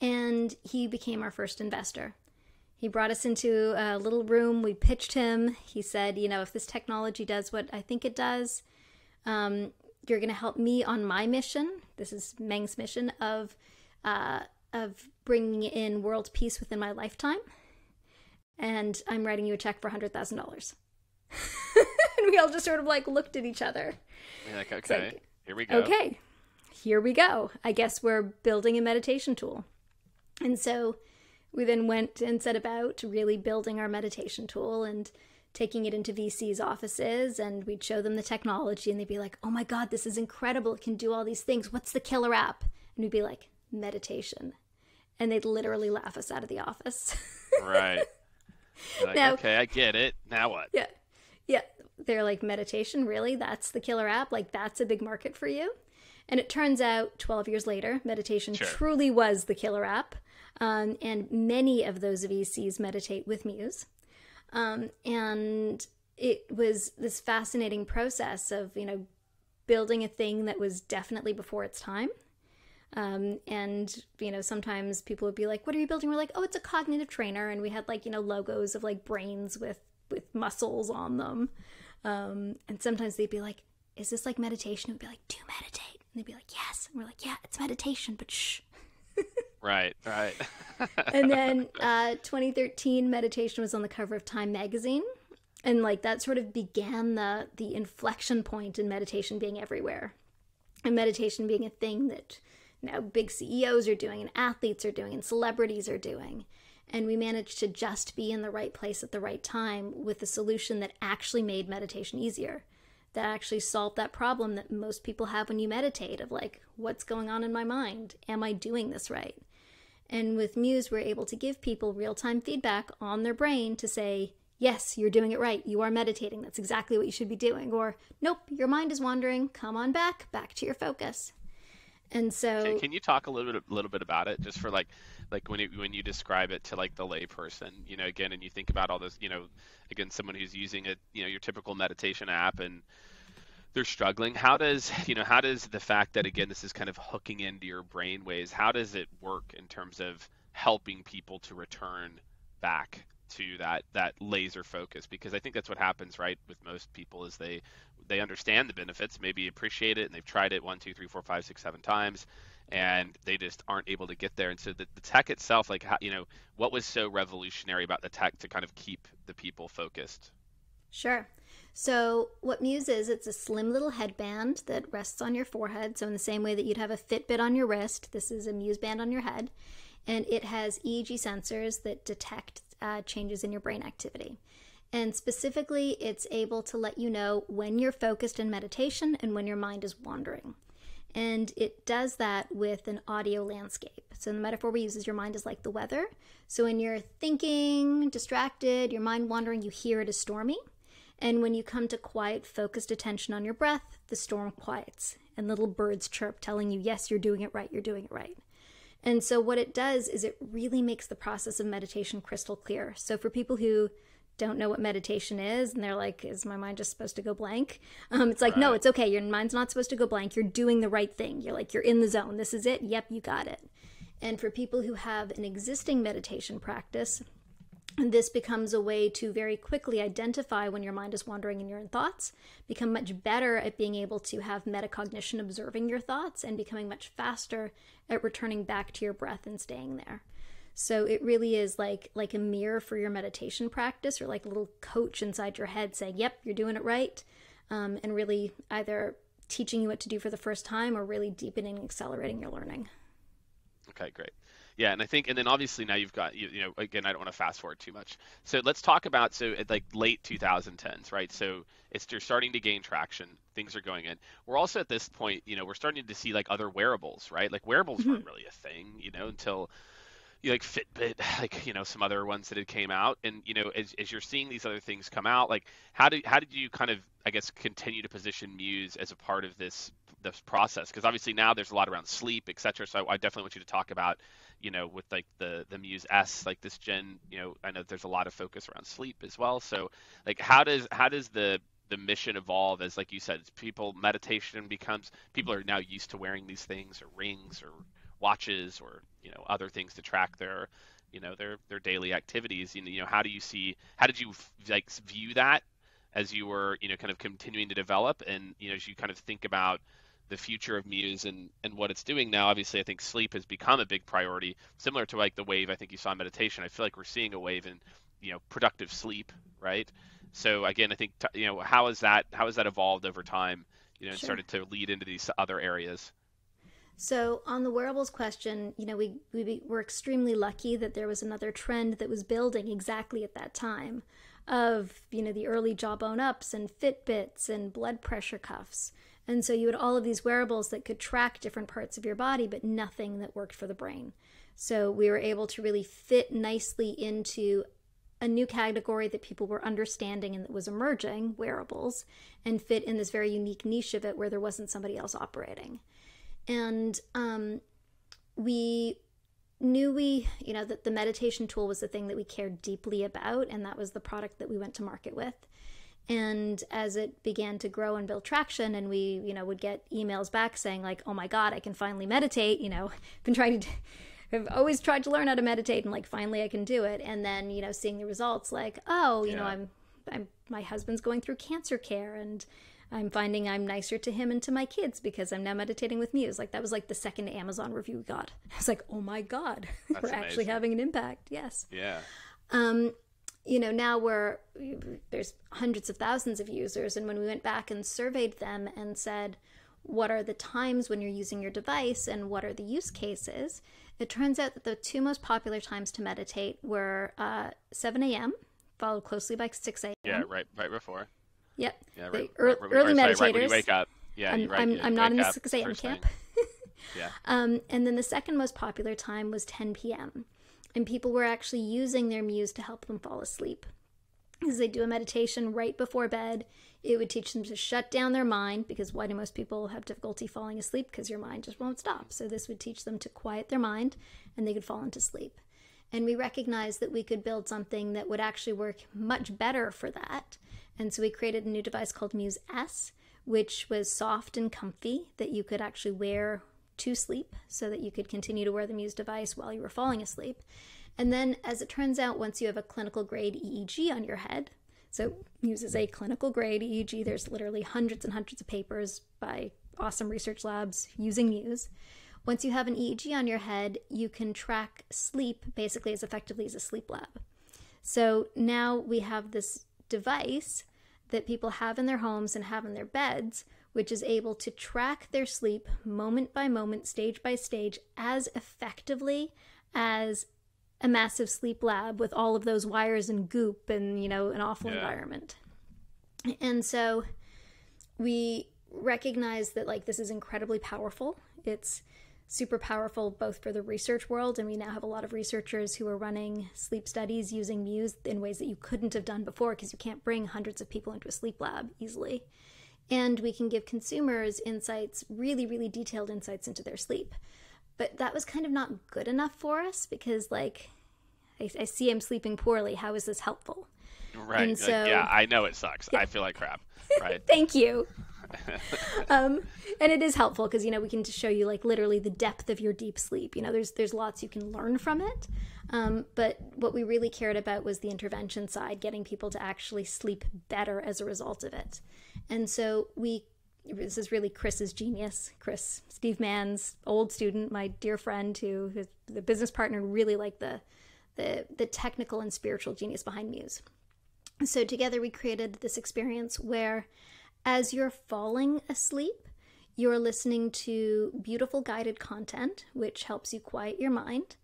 and he became our first investor. He brought us into a little room. We pitched him. He said, you know, if this technology does what I think it does, um, you're going to help me on my mission. This is Meng's mission of uh, of bringing in world peace within my lifetime. And I'm writing you a check for hundred thousand dollars. and we all just sort of like looked at each other. You're like, okay, like, here we go. Okay, here we go. I guess we're building a meditation tool. And so we then went and set about really building our meditation tool and taking it into VC's offices and we'd show them the technology and they'd be like, oh my God, this is incredible. It can do all these things. What's the killer app? And we'd be like, meditation. And they'd literally laugh us out of the office. right. Like, now, okay, I get it. Now what? Yeah. They're like, meditation, really? That's the killer app? Like, that's a big market for you? And it turns out 12 years later, meditation sure. truly was the killer app. Um, and many of those VCs meditate with Muse. Um, and it was this fascinating process of, you know, building a thing that was definitely before its time. Um, and you know, sometimes people would be like, "What are you building?" We're like, "Oh, it's a cognitive trainer," and we had like you know logos of like brains with with muscles on them. Um, and sometimes they'd be like, "Is this like meditation?" We'd be like, "Do meditate," and they'd be like, "Yes," and we're like, "Yeah, it's meditation, but shh." Right, right. and then uh, 2013, meditation was on the cover of Time magazine, and like that sort of began the the inflection point in meditation being everywhere, and meditation being a thing that now big CEOs are doing, and athletes are doing, and celebrities are doing. And we managed to just be in the right place at the right time with a solution that actually made meditation easier that actually solved that problem that most people have when you meditate of like, what's going on in my mind? Am I doing this right? And with Muse, we're able to give people real time feedback on their brain to say, yes, you're doing it right. You are meditating. That's exactly what you should be doing. Or, nope, your mind is wandering. Come on back, back to your focus. And so, okay, can you talk a little bit, a little bit about it, just for like, like when you when you describe it to like the layperson, you know, again, and you think about all this, you know, again, someone who's using it, you know, your typical meditation app, and they're struggling how does you know how does the fact that again this is kind of hooking into your brain waves how does it work in terms of helping people to return back to that that laser focus? Because i think that's what happens right with most people is they they understand the benefits maybe appreciate it and they've tried it one two three four five six seven times and they just aren't able to get there and so the, the tech itself like how, you know what was so revolutionary about the tech to kind of keep the people focused sure so, what Muse is, it's a slim little headband that rests on your forehead. So, in the same way that you'd have a Fitbit on your wrist, this is a Muse band on your head. And it has EEG sensors that detect uh, changes in your brain activity. And specifically, it's able to let you know when you're focused in meditation and when your mind is wandering. And it does that with an audio landscape. So, the metaphor we use is your mind is like the weather. So, when you're thinking, distracted, your mind wandering, you hear it is stormy. And when you come to quiet, focused attention on your breath, the storm quiets and little birds chirp, telling you, yes, you're doing it right, you're doing it right. And so, what it does is it really makes the process of meditation crystal clear. So, for people who don't know what meditation is and they're like, is my mind just supposed to go blank? Um, it's like, right. no, it's okay. Your mind's not supposed to go blank. You're doing the right thing. You're like, you're in the zone. This is it. Yep, you got it. And for people who have an existing meditation practice, this becomes a way to very quickly identify when your mind is wandering in your own thoughts, become much better at being able to have metacognition observing your thoughts, and becoming much faster at returning back to your breath and staying there. So it really is like like a mirror for your meditation practice, or like a little coach inside your head saying, "Yep, you're doing it right," um, and really either teaching you what to do for the first time or really deepening and accelerating your learning. Okay, great. Yeah, and I think, and then obviously now you've got, you, you know, again, I don't want to fast forward too much. So let's talk about so at like late 2010s, right? So it's you're starting to gain traction. Things are going in. We're also at this point, you know, we're starting to see like other wearables, right? Like wearables mm-hmm. weren't really a thing, you know, until you like Fitbit, like you know some other ones that had came out, and you know as, as you're seeing these other things come out, like how did how did you kind of I guess continue to position Muse as a part of this this process? Because obviously now there's a lot around sleep, etc. So I, I, definitely want you to talk about you know with like the the Muse S, like this gen, you know I know there's a lot of focus around sleep as well. So like how does how does the the mission evolve as like you said people meditation becomes people are now used to wearing these things or rings or watches or you know other things to track their you know their their daily activities. You know, how do you see how did you like view that as you were you know kind of continuing to develop and you know as you kind of think about the future of Muse and, and what it's doing now. Obviously, I think sleep has become a big priority, similar to like the wave I think you saw in meditation. I feel like we're seeing a wave in you know productive sleep, right? So again, I think you know how has that how has that evolved over time? You know, and started to lead into these other areas. So on the wearables question, you know, we, we were extremely lucky that there was another trend that was building exactly at that time of, you know, the early jawbone ups and Fitbits and blood pressure cuffs. And so you had all of these wearables that could track different parts of your body, but nothing that worked for the brain. So we were able to really fit nicely into a new category that people were understanding and that was emerging, wearables, and fit in this very unique niche of it where there wasn't somebody else operating. And um, we knew we, you know, that the meditation tool was the thing that we cared deeply about, and that was the product that we went to market with. And as it began to grow and build traction, and we, you know, would get emails back saying, like, oh my God, I can finally meditate, you know, I've been trying to. I've always tried to learn how to meditate and like finally I can do it and then you know seeing the results like oh you yeah. know I'm I'm my husband's going through cancer care and I'm finding I'm nicer to him and to my kids because I'm now meditating with Muse. Like that was like the second Amazon review we got. I was like, oh my god, we're amazing. actually having an impact. Yes. Yeah. Um, you know, now we're there's hundreds of thousands of users, and when we went back and surveyed them and said, what are the times when you're using your device and what are the use cases? It turns out that the two most popular times to meditate were uh, 7 a.m. followed closely by 6 a.m. Yeah, right, right before. Yep. Yeah, right, early, right, early meditators. Right when you wake up. Yeah, I'm, right, I'm, I'm not in the 6 a.m. camp. yeah. Um, and then the second most popular time was 10 p.m. And people were actually using their muse to help them fall asleep. Because they do a meditation right before bed, it would teach them to shut down their mind because why do most people have difficulty falling asleep? Because your mind just won't stop. So this would teach them to quiet their mind and they could fall into sleep. And we recognized that we could build something that would actually work much better for that. And so we created a new device called Muse S, which was soft and comfy that you could actually wear to sleep so that you could continue to wear the Muse device while you were falling asleep. And then, as it turns out, once you have a clinical grade EEG on your head, so Muse is a clinical grade EEG, there's literally hundreds and hundreds of papers by awesome research labs using Muse. Once you have an EEG on your head, you can track sleep basically as effectively as a sleep lab. So now we have this device that people have in their homes and have in their beds, which is able to track their sleep moment by moment, stage by stage, as effectively as a massive sleep lab with all of those wires and goop and, you know, an awful yeah. environment. And so we recognize that, like, this is incredibly powerful. It's super powerful both for the research world, and we now have a lot of researchers who are running sleep studies using Muse in ways that you couldn't have done before because you can't bring hundreds of people into a sleep lab easily. And we can give consumers insights, really, really detailed insights into their sleep. But that was kind of not good enough for us because, like, I, I see I'm sleeping poorly. How is this helpful? Right. And so, like, yeah, I know it sucks. Yeah. I feel like crap. Right. Thank you. um, and it is helpful because you know we can show you like literally the depth of your deep sleep. You know, there's there's lots you can learn from it. Um, but what we really cared about was the intervention side, getting people to actually sleep better as a result of it. And so we this is really Chris's genius. Chris, Steve Mann's old student, my dear friend, who is the business partner, really like the the the technical and spiritual genius behind Muse. So together we created this experience where as you're falling asleep, you're listening to beautiful guided content, which helps you quiet your mind.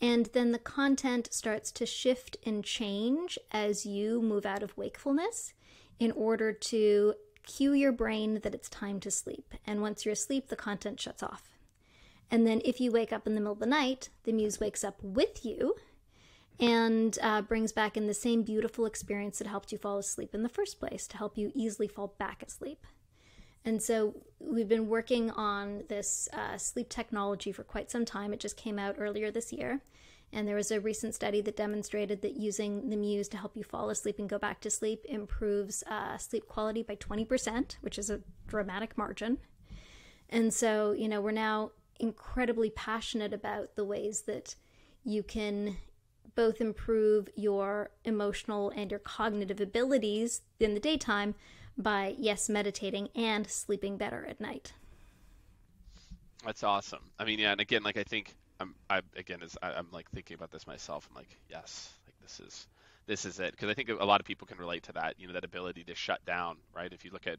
And then the content starts to shift and change as you move out of wakefulness in order to cue your brain that it's time to sleep. And once you're asleep, the content shuts off. And then if you wake up in the middle of the night, the muse wakes up with you and uh, brings back in the same beautiful experience that helped you fall asleep in the first place to help you easily fall back asleep. And so we've been working on this uh, sleep technology for quite some time. It just came out earlier this year. And there was a recent study that demonstrated that using the Muse to help you fall asleep and go back to sleep improves uh, sleep quality by 20%, which is a dramatic margin. And so, you know, we're now incredibly passionate about the ways that you can both improve your emotional and your cognitive abilities in the daytime by, yes, meditating and sleeping better at night. That's awesome. I mean, yeah, and again, like I think I'm, I again, as I, I'm like thinking about this myself, I'm like, yes, like this is this is it because I think a lot of people can relate to that. You know, that ability to shut down, right? If you look at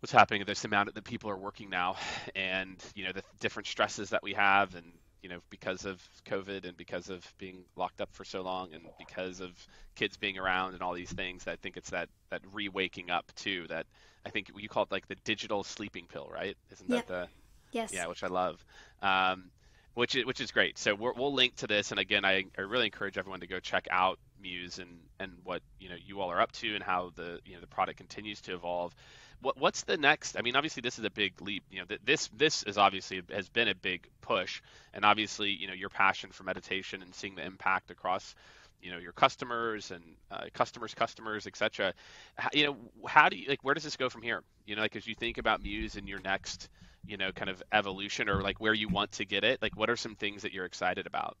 what's happening, this amount that people are working now, and you know the different stresses that we have, and you know because of COVID and because of being locked up for so long, and because of kids being around and all these things, I think it's that that re-waking up too. That I think you call it like the digital sleeping pill, right? Isn't that the Yes. Yeah, which I love. Um, which is which is great. So we will link to this, and again, I, I really encourage everyone to go check out Muse and and what you know you all are up to and how the you know the product continues to evolve. What what's the next? I mean, obviously this is a big leap. You know, this this is obviously has been a big push, and obviously you know your passion for meditation and seeing the impact across you know your customers and uh, customers customers etc you know how do you like where does this go from here you know like as you think about muse and your next you know kind of evolution or like where you want to get it like what are some things that you're excited about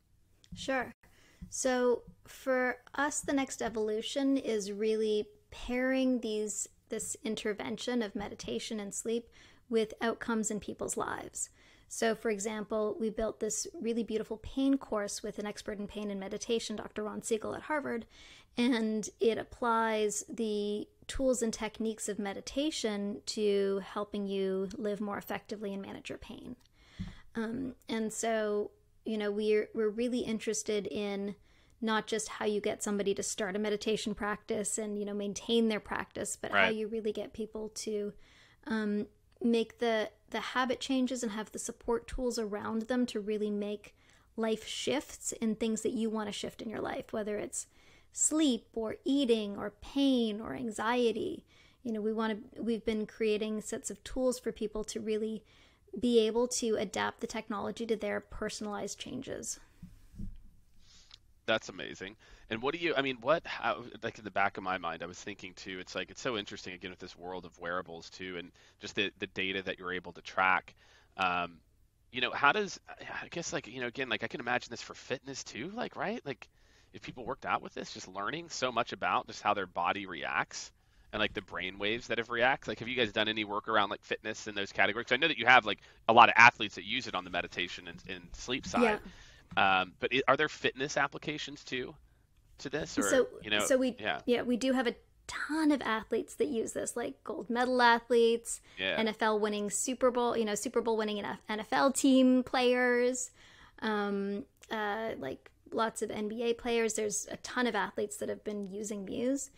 sure so for us the next evolution is really pairing these this intervention of meditation and sleep with outcomes in people's lives so, for example, we built this really beautiful pain course with an expert in pain and meditation, Dr. Ron Siegel at Harvard, and it applies the tools and techniques of meditation to helping you live more effectively and manage your pain. Um, and so, you know, we're we're really interested in not just how you get somebody to start a meditation practice and you know maintain their practice, but right. how you really get people to um, make the the habit changes and have the support tools around them to really make life shifts in things that you want to shift in your life, whether it's sleep or eating or pain or anxiety. You know, we want to we've been creating sets of tools for people to really be able to adapt the technology to their personalized changes. That's amazing. And what do you? I mean, what? How, like in the back of my mind, I was thinking too. It's like it's so interesting again with this world of wearables too, and just the the data that you're able to track. Um, you know, how does? I guess like you know, again, like I can imagine this for fitness too. Like right, like if people worked out with this, just learning so much about just how their body reacts and like the brain waves that have react. Like, have you guys done any work around like fitness in those categories? I know that you have like a lot of athletes that use it on the meditation and, and sleep side. Yeah. Um, but are there fitness applications too? to this? Or, so, you know, so we, yeah. yeah, we do have a ton of athletes that use this, like gold medal athletes, yeah. NFL winning Super Bowl, you know, Super Bowl winning NFL team players, um, uh, like lots of NBA players. There's a ton of athletes that have been using Muse.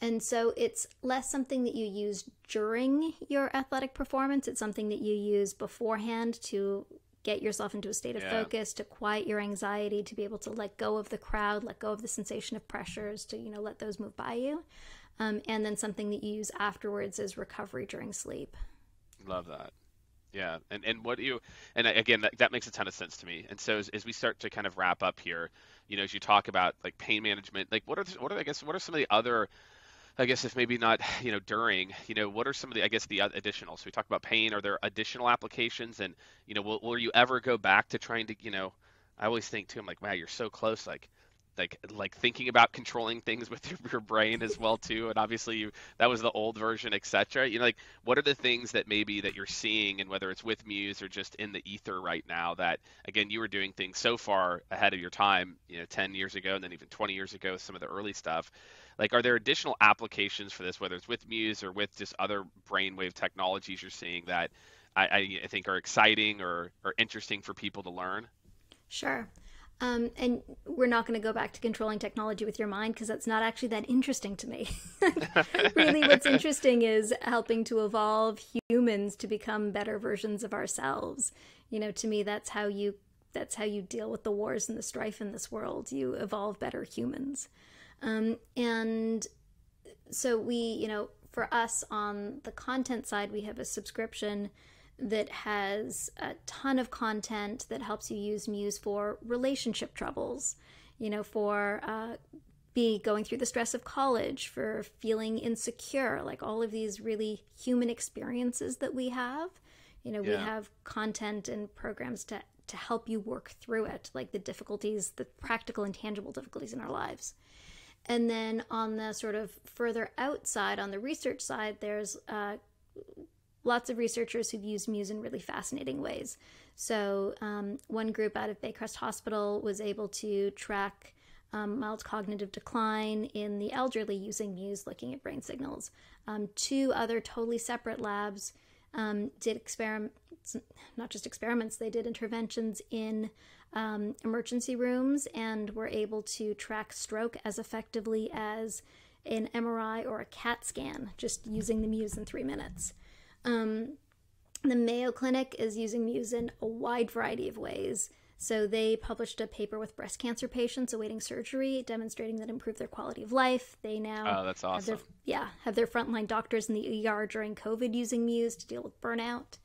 And so it's less something that you use during your athletic performance. It's something that you use beforehand to get yourself into a state of yeah. focus to quiet your anxiety to be able to let go of the crowd let go of the sensation of pressures to you know let those move by you. Um, and then something that you use afterwards is recovery during sleep. Love that. Yeah and and what you and again that, that makes a ton of sense to me. And so as, as we start to kind of wrap up here you know as you talk about like pain management like what are the, what are i guess what are some of the other I guess if maybe not, you know, during, you know, what are some of the, I guess, the additional? So we talked about pain. Are there additional applications? And, you know, will, will you ever go back to trying to, you know, I always think too, I'm like, wow, you're so close. Like, like, like thinking about controlling things with your, your brain as well too. And obviously you, that was the old version, etc. You know, like what are the things that maybe that you're seeing and whether it's with Muse or just in the ether right now that, again, you were doing things so far ahead of your time, you know, 10 years ago and then even 20 years ago, some of the early stuff like, are there additional applications for this, whether it's with Muse or with just other brainwave technologies you're seeing that I, I think are exciting or, or interesting for people to learn? Sure. Um, and we're not going to go back to controlling technology with your mind because that's not actually that interesting to me. really, what's interesting is helping to evolve humans to become better versions of ourselves. You know, to me, that's how you that's how you deal with the wars and the strife in this world. You evolve better humans. Um, and so we, you know, for us on the content side, we have a subscription that has a ton of content that helps you use Muse for relationship troubles, you know, for uh, be going through the stress of college, for feeling insecure, like all of these really human experiences that we have. You know, yeah. we have content and programs to to help you work through it, like the difficulties, the practical and tangible difficulties in our lives. And then on the sort of further outside, on the research side, there's uh, lots of researchers who've used Muse in really fascinating ways. So, um, one group out of Baycrest Hospital was able to track um, mild cognitive decline in the elderly using Muse, looking at brain signals. Um, two other totally separate labs um, did experiments, not just experiments, they did interventions in um, emergency rooms and were able to track stroke as effectively as an MRI or a CAT scan, just using the Muse in three minutes. Um, the Mayo Clinic is using Muse in a wide variety of ways. So they published a paper with breast cancer patients awaiting surgery, demonstrating that improved their quality of life. They now oh, that's awesome. Have their, yeah, have their frontline doctors in the ER during COVID using Muse to deal with burnout.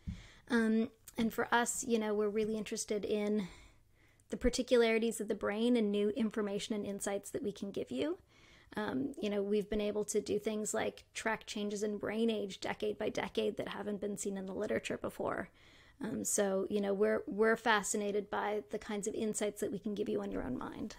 Um, and for us, you know, we're really interested in the particularities of the brain and new information and insights that we can give you. Um, you know, we've been able to do things like track changes in brain age decade by decade that haven't been seen in the literature before. Um, so, you know, we're we're fascinated by the kinds of insights that we can give you on your own mind.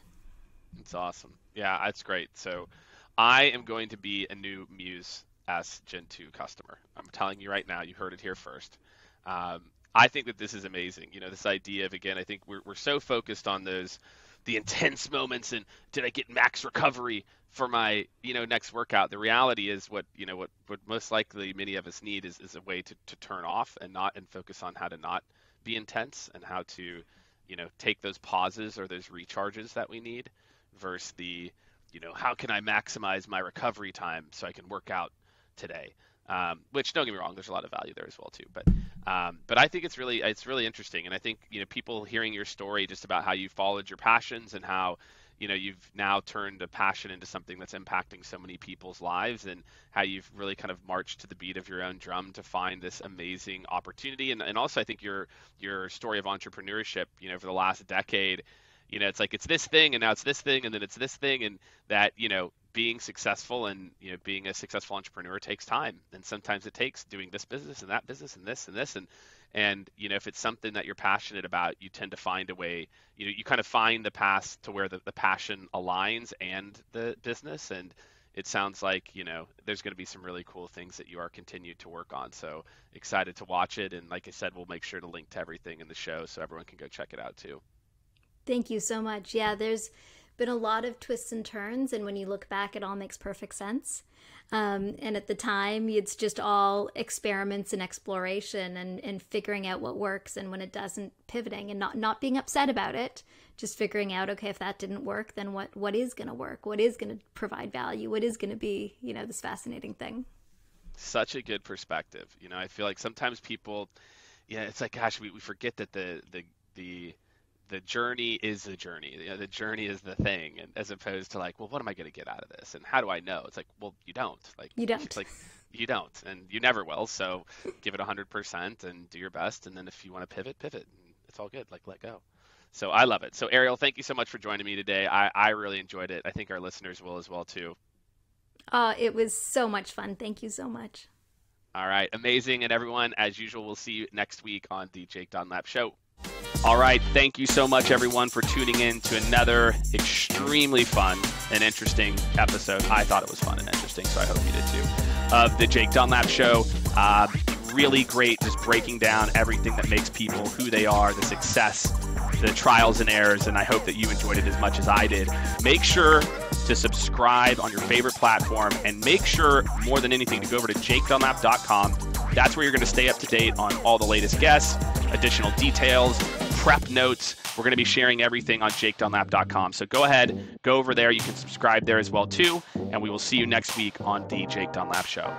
It's awesome. Yeah, that's great. So, I am going to be a new Muse S Gen 2 customer. I'm telling you right now, you heard it here first. Um, I think that this is amazing. You know, this idea of again, I think we're we're so focused on those the intense moments and did I get max recovery for my you know next workout. The reality is what you know what what most likely many of us need is, is a way to, to turn off and not and focus on how to not be intense and how to you know take those pauses or those recharges that we need versus the you know how can I maximize my recovery time so I can work out today. Um, which don't get me wrong, there's a lot of value there as well too. But um, but I think it's really it's really interesting, and I think you know people hearing your story just about how you followed your passions and how you know you've now turned a passion into something that's impacting so many people's lives, and how you've really kind of marched to the beat of your own drum to find this amazing opportunity, and and also I think your your story of entrepreneurship, you know, for the last decade you know it's like it's this thing and now it's this thing and then it's this thing and that you know being successful and you know being a successful entrepreneur takes time. And sometimes it takes doing this business and that business and this and this. And and you know if it's something that you're passionate about you tend to find a way you know you kind of find the path to where the, the passion aligns and the business. And it sounds like you know there's going to be some really cool things that you are continued to work on. So excited to watch it. And like i said we'll make sure to link to everything in the show so everyone can go check it out too. Thank you so much. Yeah there's been a lot of twists and turns, and when you look back, it all makes perfect sense. Um, and at the time, it's just all experiments and exploration and, and figuring out what works, and when it doesn't, pivoting and not not being upset about it. Just figuring out, okay, if that didn't work, then what what is going to work? What is going to provide value? What is going to be, you know, this fascinating thing? Such a good perspective. You know, I feel like sometimes people, yeah, it's like, gosh, we, we forget that the the the the journey is the journey. You know, the journey is the thing, and as opposed to like, well, what am I going to get out of this, and how do I know? It's like, well, you don't. Like you don't. It's like you don't, and you never will. So give it hundred percent and do your best, and then if you want to pivot, pivot. It's all good. Like let go. So I love it. So Ariel, thank you so much for joining me today. I, I really enjoyed it. I think our listeners will as well too. Uh, it was so much fun. Thank you so much. All right, amazing. And everyone, as usual, we'll see you next week on the Jake Dunlap Show. All right. Thank you so much, everyone, for tuning in to another extremely fun and interesting episode. I thought it was fun and interesting, so I hope you did too. Of the Jake Dunlap Show. Uh, really great, just breaking down everything that makes people who they are, the success, the trials and errors, and I hope that you enjoyed it as much as I did. Make sure to subscribe on your favorite platform and make sure, more than anything, to go over to jakedunlap.com. That's where you're going to stay up to date on all the latest guests, additional details, prep notes. We're going to be sharing everything on jakedunlap.com. So go ahead, go over there. You can subscribe there as well too, and we will see you next week on the Jake Dunlap Show.